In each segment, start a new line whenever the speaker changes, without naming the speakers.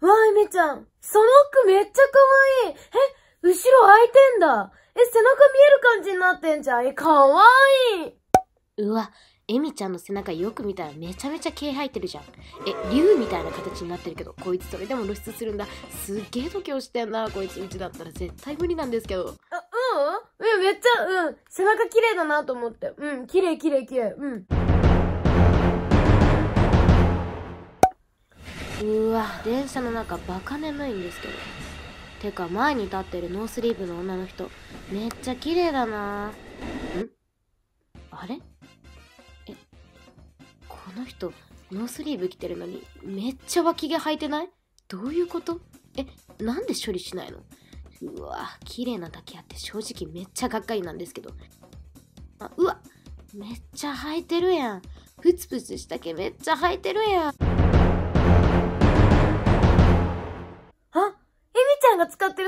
わー、エミちゃん。その服めっちゃ可愛い。え、後ろ開いてんだ。え、背中見える感じになってんじゃん。え、可愛いう
わ、エミちゃんの背中よく見たらめちゃめちゃ毛生えてるじゃん。え、竜みたいな形になってるけど、こいつそれでも露出するんだ。すっげえ度胸してんな、こいつうちだったら絶対無理なんですけど。
あ、うん？うん、めっちゃ、うん。背中綺麗だなと思って。うん、綺麗綺麗綺麗。うん。
うわ、電車の中バカ眠いんですけど。てか、前に立ってるノースリーブの女の人、めっちゃ綺麗だな。んあれ？え、この人、ノースリーブ着てるのに、めっちゃ脇毛生えてない？どういうこと？え、なんで処理しないの？うわ、綺麗なだけあって正直めっちゃがっかりなんですけど。あ、うわ、めっちゃ生えてるやん。プツプツした毛めっちゃ履いてるやん。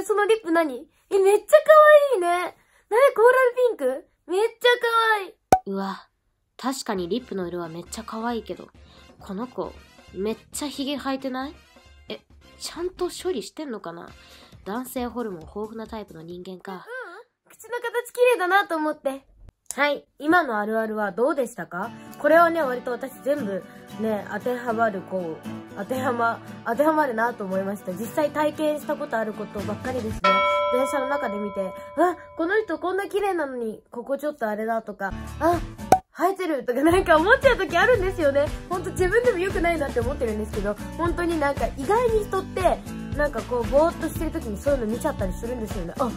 るそのリップ何？え、めっちゃ可愛いね。なにコーラルピンク？めっちゃ可愛い。
うわ、確かにリップの色はめっちゃ可愛いけど、この子、めっちゃヒゲ生えてない？え、ちゃんと処理してんのかな？男性ホルモン豊富なタイプの人間か。うん、
口の形綺麗だなと思って。はい。今のあるあるはどうでしたか？これはね、割と私全部ね、当てはまる、こう、当てはま、当てはまるなと思いました。実際体験したことあることばっかりですね。電車の中で見て、あ、この人こんな綺麗なのに、ここちょっとあれだとか、あ、生えてるとかなんか思っちゃう時あるんですよね。ほんと自分でも良くないなって思ってるんですけど、本当になんか意外に人って、なんかこう、ぼーっとしてる時にそういうの見ちゃったりするんですよね。あ、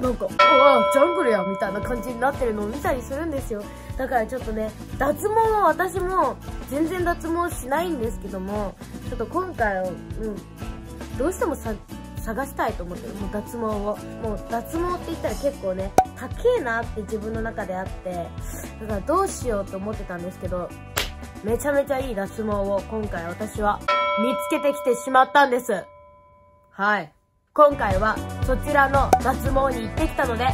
なんか、ああ、ジャングルや、みたいな感じになってるのを見たりするんですよ。だからちょっとね、脱毛は私も全然脱毛しないんですけども、ちょっと今回、うん、どうしてもさ、探したいと思ってる、もう脱毛を。もう脱毛って言ったら結構ね、高えなって自分の中であって、だからどうしようと思ってたんですけど、めちゃめちゃいい脱毛を今回私は見つけてきてしまったんです。はい。今回はそちらの脱毛に行ってきたので、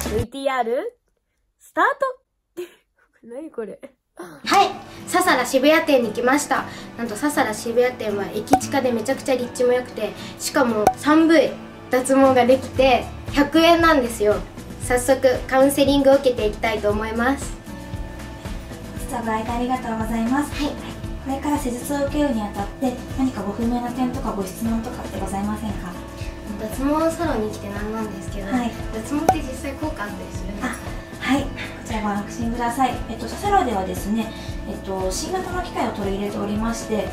VTR、スタート。何これ。
はい。ササラ渋谷店に来ました。なんとササラ渋谷店は駅地下でめちゃくちゃ立地も良くてしかも 3V 脱毛ができて100円なんですよ。早速カウンセリングを受けていきたいと思います。
ご来店ありがとうございます。はい。これから施術を受けるにあたって何かご不明な点とかご質問とかってございませんか？
脱毛サロンに来てなんなんですけど、はい、脱毛って実際効果あったりするんですか？
はい。こちらご安心ください。えっとサロではですねえっと新型の機械を取り入れておりまして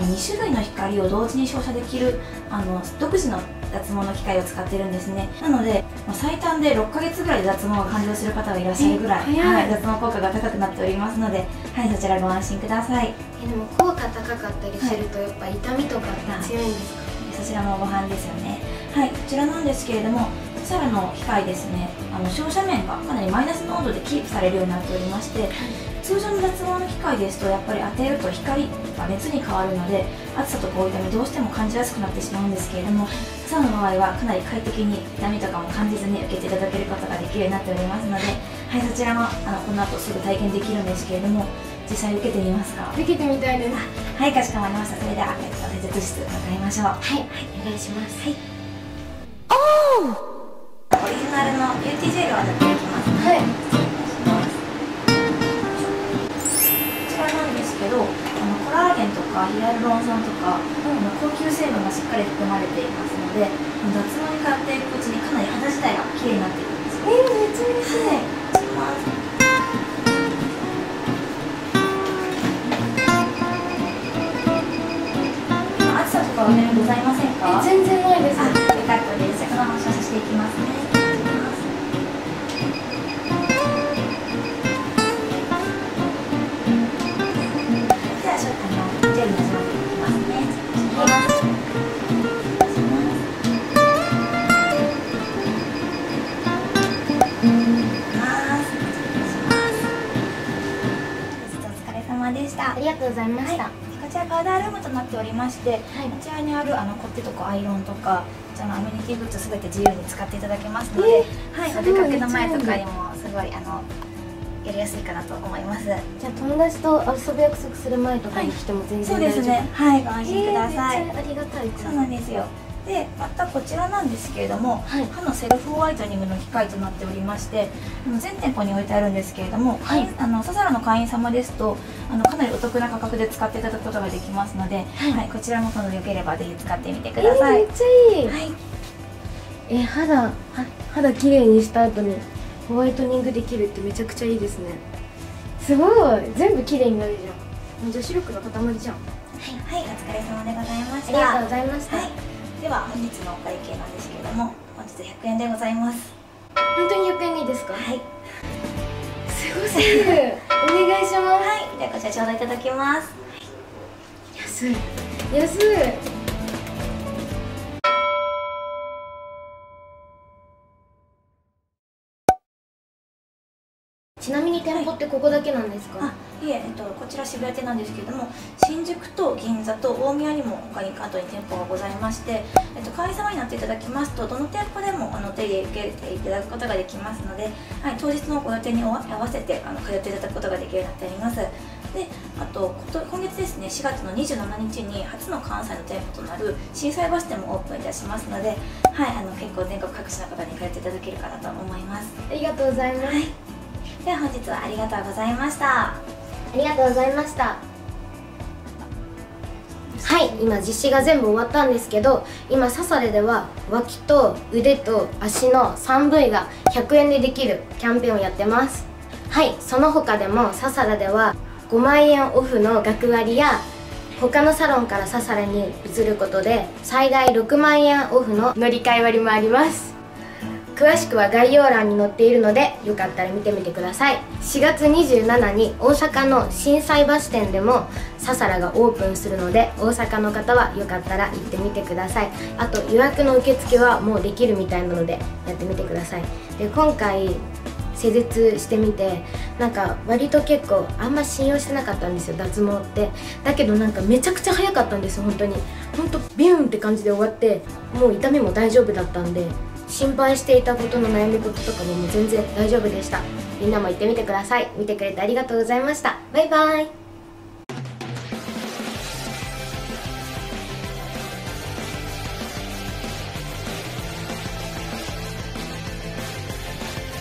2種類の光を同時に照射できるあの独自の脱毛の機械を使ってるんですね。なので、まあ、最短で6ヶ月ぐらいで脱毛が完了する方がいらっしゃるぐらい、はい、脱毛効果が高くなっておりますので、はい、そちらご安心ください。
えでも効果高かったりするとやっぱ痛みとかって強いんですか、
はい、そちらもご飯ですよねちらなんですけれどもサラの機械ですね。あの照射面がかなりマイナスの温度でキープされるようになっておりまして、通常の脱毛の機械ですとやっぱり当てると光が熱に変わるので暑さとか痛みどうしても感じやすくなってしまうんですけれどもサラの場合はかなり快適に痛みとかも感じずに受けていただけることができるようになっておりますので、はい、そちらもあのこの後すぐ体験できるんですけれども実際受けてみますか？
受けてみたいです。
はいかしこまりました。それでは、えっと、施術室向かいましょう。
はい、はい、お願いします。はい
オリジナルのビューティジェルを塗っていきます、はい。こちらなんですけどあのコラーゲンとかヒアルロン酸とか、うん、高級成分がしっかり含まれていますので脱毛に通っていくうちにかなり肌自体が綺麗になっていくんです
え、めっちゃ嬉しい、
はい、暑さとかはねございませんか？
全然。
と
うございました、
はい。こちらパウダールームとなっておりまして、はい、こちらにあるあのコッテとかアイロンとかこちらのアメニティグッズすべて自由に使っていただけますので、えー、はい、お出かけの前とかにもすごいあのやりやすいかなと思います。
じゃあ友達と遊ぶ約束する前とかに来ても全
そう
然大丈夫、
ですね。はい。ご安
え
心ください、
ーめっちゃありがたい。
そうなんですよでまたこちらなんですけれども、
はい。
歯のセルフホワイトニングの機械となっておりましてあの全店舗に置いてあるんですけれども、会員あのササラの会員様ですとあのかなりお得な価格で使っていただくことができますので、はい。こちらも今度よければぜひ使ってみてく
え
ださい、
ーめっちゃいい。
はい。
え肌は肌綺麗にした後にホワイトニングできるってめちゃくちゃいいですね。すごい。全部綺麗になるじゃん。女子力の塊じゃん。
はい、はい、お疲れ様でございました。
ありがとうございました、
はい、では本日のお会計なんですけれども本日100円でございます。
本当に100円でいいですか？
はい。
すごすぎる。お願いします。
はい。ではこちら頂戴いただきます。
安い。安い。ちなみに店舗ってここだけなんですか、
あいえ、えっと、こちら渋谷店なんですけれども新宿と銀座と大宮にも他に関東に店舗がございまして、えっと、会員様になっていただきますとどの店舗でもあの手入れ受けていただくことができますので、はい、当日のご予定に合わせてあの通っていただくことができるようになっております。であと今月ですね4月の27日に初の関西の店舗となる心斎橋店もオープンいたしますので、はい、あの結構全国各地の方に通っていただけるかなと思います。
ありがとうございます、
はい。では本日はありがとうございました
ありがとうございました。はい今実施が全部終わったんですけど今ササレでは脇と腕と足の3部位が100円でできるキャンペーンをやってます。はいその他でもササラでは5万円オフの学割や他のサロンからササラに移ることで最大6万円オフの乗り換え割もあります。詳しくは概要欄に載っているのでよかったら見てみてください。4月27に大阪の心斎橋店でもササラがオープンするので大阪の方はよかったら行ってみてください。あと予約の受付はもうできるみたいなのでやってみてください。で今回施術してみてなんか割と結構あんま信用してなかったんですよ脱毛って。だけどなんかめちゃくちゃ早かったんです本当に。本当ビューンって感じで終わってもう痛みも大丈夫だったんで心配していたことの悩み事とかもも全然大丈夫でした。みんなも行ってみてください。見てくれてありがとうございました。バイバイ。